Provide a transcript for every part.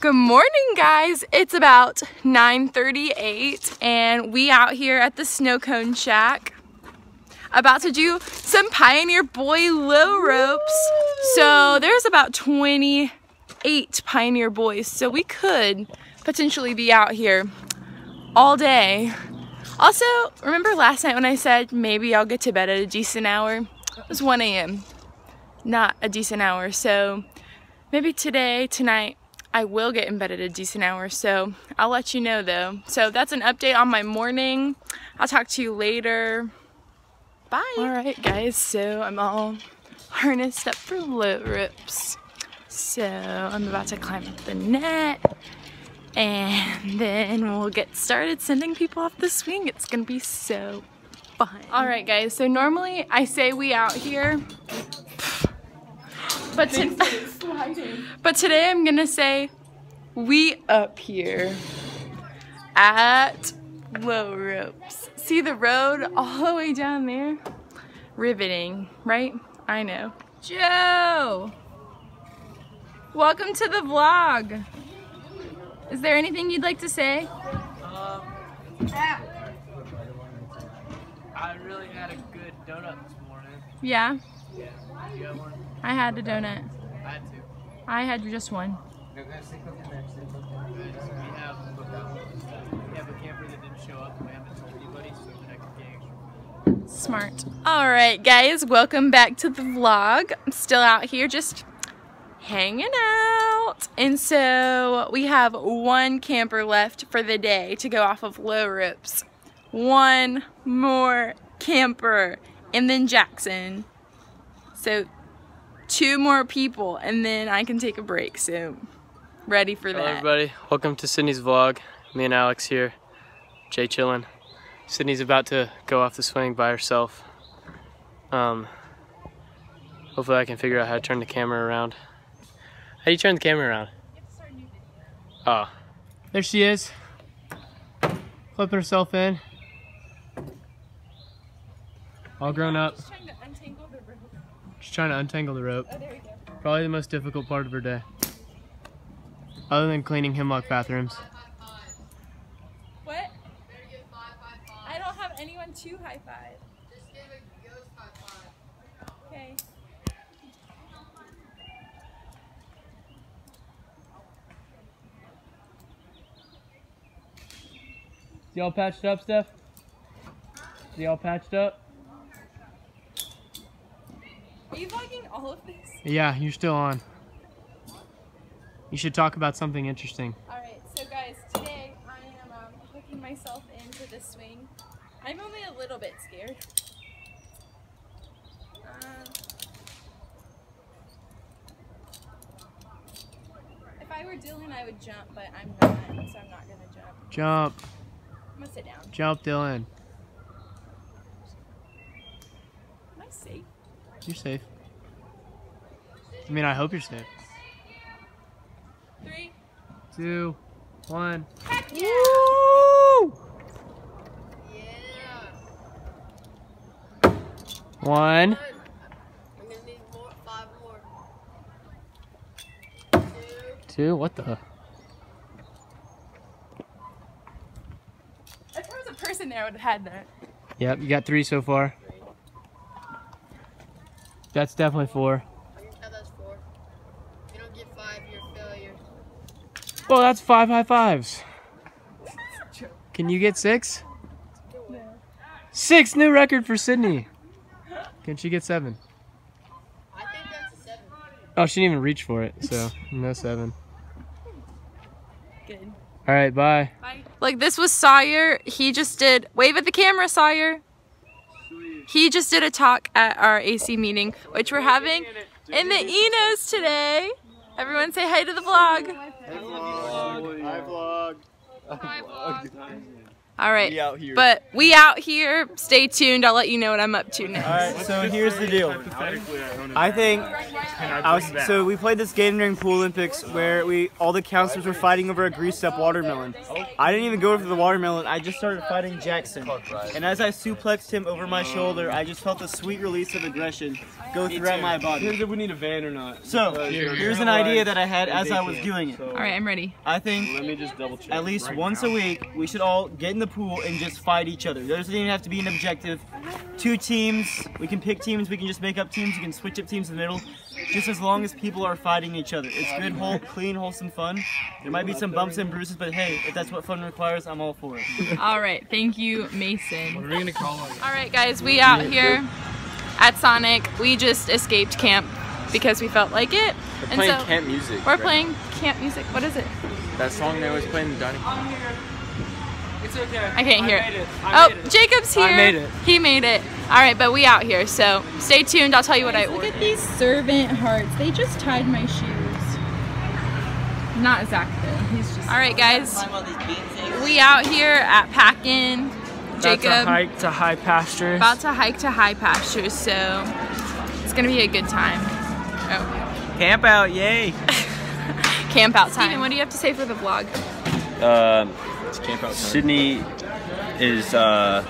Good morning guys. It's about 9.38 and we out here at the snow cone shack about to do some Pioneer Boy low ropes. So there's about 28 Pioneer Boys so we could potentially be out here all day. Also, remember last night when I said maybe I'll get to bed at a decent hour? It was 1 a.m. Not a decent hour. So maybe today, tonight, I will get in bed at a decent hour, so I'll let you know though. So that's an update on my morning. I'll talk to you later. Bye. All right, guys, so I'm all harnessed up for low ropes. So I'm about to climb up the net and then we'll get started sending people off the swing. It's gonna be so fun. All right, guys, so normally I say we out here, but, to but today I'm gonna say we up here at low ropes. See the road all the way down there? Riveting, right? I know. Joe! Welcome to the vlog. Is there anything you'd like to say? Um, I really had a good donut this morning. Yeah, Yeah. You got one? I had a donut. I had two. I had just one. Good. We have, we have a camper that didn't show up we haven't told anybody, so I could get extra. Smart. All right, guys, welcome back to the vlog. I'm still out here just hanging out. And so we have one camper left for the day to go off of low ropes. One more camper and then Jackson. So two more people and then I can take a break. So ready for Hello that. everybody, welcome to Sidney's vlog. Me and Alex here, Jay chillin'. Sidney's about to go off the swing by herself. Um, hopefully I can figure out how to turn the camera around. How do you turn the camera around? Oh. There she is. Flipping herself in. All grown up. She's trying to untangle the rope. Oh, Probably the most difficult part of her day. Other than cleaning hemlock bathrooms. What? I don't have anyone to high five. Okay. Y'all patched up, Steph? Y'all patched up? Vlogging all of this? Yeah, you're still on. You should talk about something interesting. Alright, so guys, today I am um, hooking myself into the swing. I'm only a little bit scared. Um, if I were Dylan, I would jump, but I'm not, so I'm not gonna jump. Jump, I'm gonna sit down. jump, Dylan. Am I safe? You're safe. I mean, I hope you're safe. Three. Two, one. Heck yeah! One. I'm gonna need more, five more. Two. Two. What the? If there was a person there, I would have had that. Yep, you got three so far. That's definitely four. I can count that's four. If you don't get five, you're a failure. Well, that's five high fives. Can you get six? Six new record for Sidney. Can she get seven? I think that's a seven. Oh, she didn't even reach for it, so no seven. Good. All right, bye. Like this was Sawyer. He just did wave at the camera, Sawyer. He just did a talk at our AC meeting, which we're having in the Enos today. Everyone say hi to the vlog. Hi vlog. Hi vlog. All right. We out here. But we out here. Stay tuned. I'll let you know what I'm up to next. Alright, so here's the deal. I think I was so we played this game during Pool Olympics where we all the counselors were fighting over a greased up watermelon. I didn't even go for the watermelon, I just started fighting Jackson. And as I suplexed him over my shoulder, I just felt a sweet release of aggression go throughout my body. if we need a van or not. So here's an idea that I had as I was doing it. All right, I'm ready. I think Let me just double check. at least once a week, we should all get in the pool and just fight each other. There doesn't even have to be an objective. Two teams, we can pick teams, we can just make up teams, you can switch up teams in the middle. Just as long as people are fighting each other. It's good, whole, clean, wholesome fun. There might be some bumps and bruises, but hey, if that's what fun requires, I'm all for it. All right, thank you, Mason. What are we gonna call it? All right, guys, we out here at Sonic. We just escaped camp because we felt like it. We're and playing so camp music. we're right? playing camp music. What is it? that song they always play in the dining. It's okay. I can't hear made it. it. I Oh, made it. Jacob's here. I made it. He made it. All right, but we out here, so stay tuned. I'll tell you what I Look at these servant hearts. They just tied my shoes. Not Zach though. He's just. All right, guys. We out here at Packin. Jacob That's a hike to high pastures. about to hike to high pastures, so it's gonna be a good time. Oh, Camp out, yay! camp out time. Steven, what do you have to say for the vlog? Um, Sidney is uh,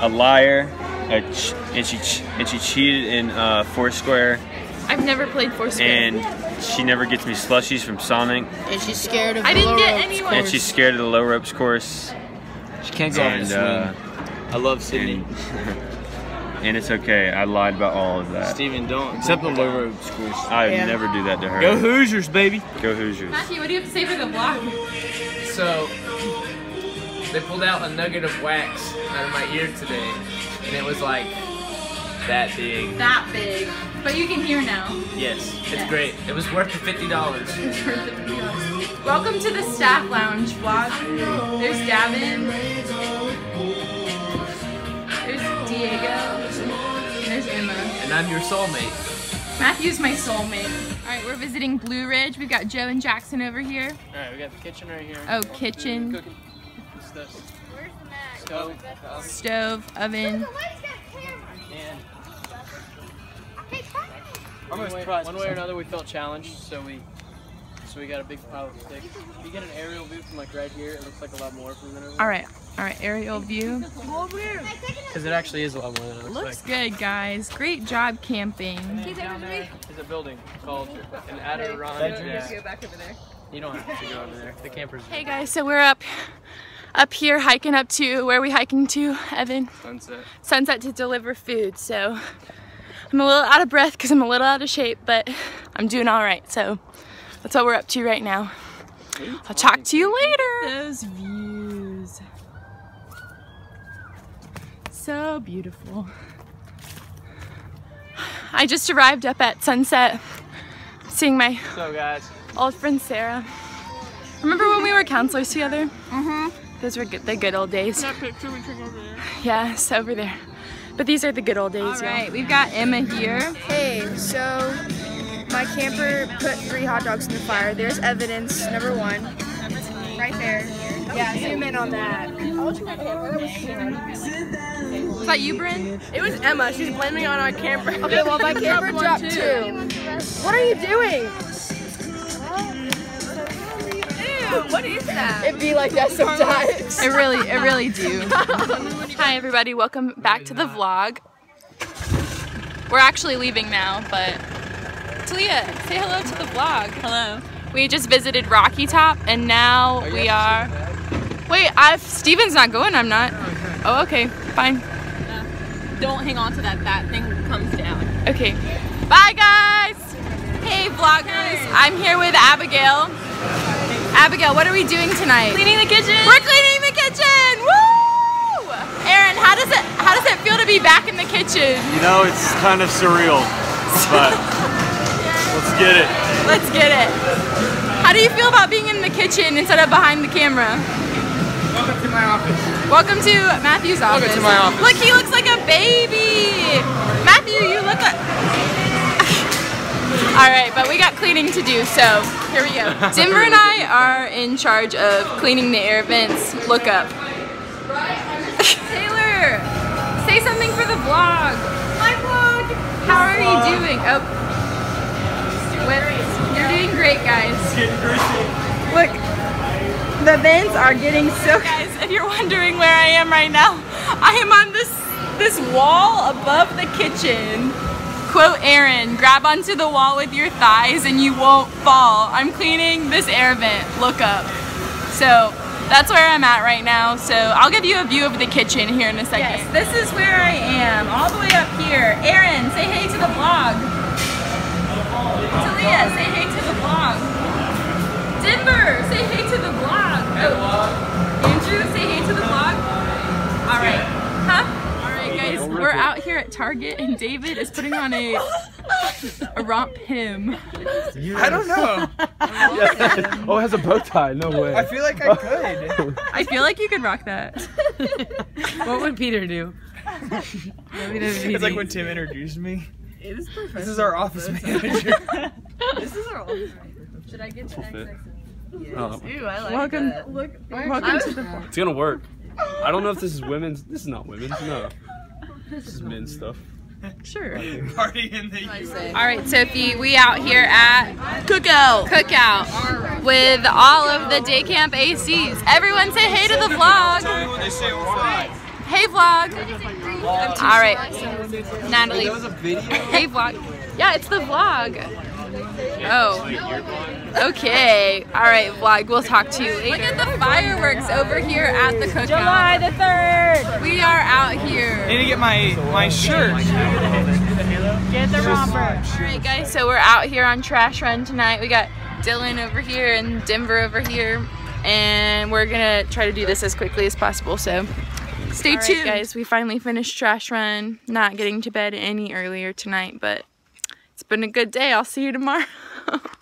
a liar, a ch- and she ch- and she cheated in uh, Foursquare, I've never played Foursquare. and she never gets me slushies from Sonic, And she's scared of I the didn't low get ropes anyone. and she's scared of the low ropes course, She can't go and off the uh, swing. I love Sidney. and, and it's okay. I lied about all of that. Steven, don't. Except the low ropes course. I would never do that to her. Go Hoosiers, baby. Go Hoosiers. Matthew, what do you have to say for the vlog? So they pulled out a nugget of wax out of my ear today, and it was like that big. That big, but you can hear now. Yes, it's great. It was worth the fifty dollars. It's worth it to be honest. Welcome to the staff lounge vlog. There's Davin. There's Diego. And there's Emma. And I'm your soulmate. Matthew's my soulmate. All right, we're visiting Blue Ridge. We've got Joe and Jackson over here. All right, we got the kitchen right here. Oh, kitchen, Cooking. Stuff. Stove. stove, oven. And one way, one way or another, we felt challenged, so we so we got a big pile of sticks. If you get an aerial view from like right here, it looks like a lot more from the All right, all right, aerial view. Because it actually is a lot more than it looks, Looks like. good, guys. Great job camping. Down there is a building called an Adirondack. You don't have to go over there. The campers. Hey guys, so we're up up here hiking up to where are we hiking to, Evan? Sunset. Sunset to deliver food. So I'm a little out of breath because I'm a little out of shape, but I'm doing all right. So that's what we're up to right now. I'll talk to you later. Those views. So beautiful. I just arrived up at sunset, seeing my So guys, old friend Sarah. Remember when we were counselors together? Mm-hmm. Those were good, the good old days. That picture we took over there. Yeah, it's over there. But these are the good old days. All right, we've got Emma here. Hey, so my camper put three hot dogs in the fire. There's evidence, number one. Right there. Yeah, zoom in on that. Is that you, Bryn? It was Emma. She's blaming on our camper. Okay, well, my camper dropped too. What are you doing? What is that? It be like that sometimes. It really, it really do. Hi everybody, welcome back to the vlog. We're actually leaving now, but Talia, say hello to the vlog. Hello. We just visited Rocky Top and now oh, we are. Wait, I've Steven's not going. I'm not. Oh, okay, fine. Don't hang on to that. That thing comes down. Okay. Bye guys. Hey vloggers, I'm here with Abigail. Abigail, what are we doing tonight? Cleaning the kitchen. We're cleaning the kitchen. Woo! Aaron, how does it how does it feel to be back in the kitchen? You know, it's kind of surreal, but let's get it. Let's get it. How do you feel about being in the kitchen instead of behind the camera? Welcome to my office. Welcome to Matthew's office. to my office. Look, he looks like a baby. Matthew, you look like. All right, but we got cleaning to do, so here we go. Denver and I are in charge of cleaning the air vents. Look up. Taylor, say something for the vlog. My vlog. How are you doing? Oh? You're doing great, guys. Look, the vents are getting so. Guys, if you're wondering where I am right now, I am on this this wall above the kitchen. Quote Aaron, grab onto the wall with your thighs and you won't fall. I'm cleaning this air vent. Look up. So that's where I'm at right now. So I'll give you a view of the kitchen here in a second. Yes, this is where I am, all the way up here. Aaron, say hey to the vlog. Talia, say hey to the vlog. Denver, say hey to the vlog. Oh. Andrew, say hey to the vlog. All right. Huh? All right, guys, we're out here at Target and David is putting on a a romp him. I don't know. oh, it has a bow tie. No way. I feel like I could. I feel like you could rock that. what would Peter do? it's like when Tim introduced me. It is This is our office manager. this is our office manager. Should I get to Fit. Yes. Oh. Ooh, I like Welcome, that. look, welcome to was- the. It's gonna work. I don't know if this is women's. This is not women's. No. This is men's stuff. Sure. Party in the All right, Sophie, we out here at Cookout. Cookout with all of the day camp ACs. Everyone say hey to the vlog. Hey vlog. All right, Natalie. Hey vlog. Yeah, it's the vlog. Oh. Okay. All right, vlog. We'll talk to you later. Look at the fireworks over here at the cookout. July the third. We are out here. I need to get my my shirt. Get the romper. Alright guys, so we're out here on Trash Run tonight. We got Dylan over here and Denver over here. And we're gonna try to do this as quickly as possible, so stay tuned. guys, we finally finished Trash Run. Not getting to bed any earlier tonight, but it's been a good day. I'll see you tomorrow.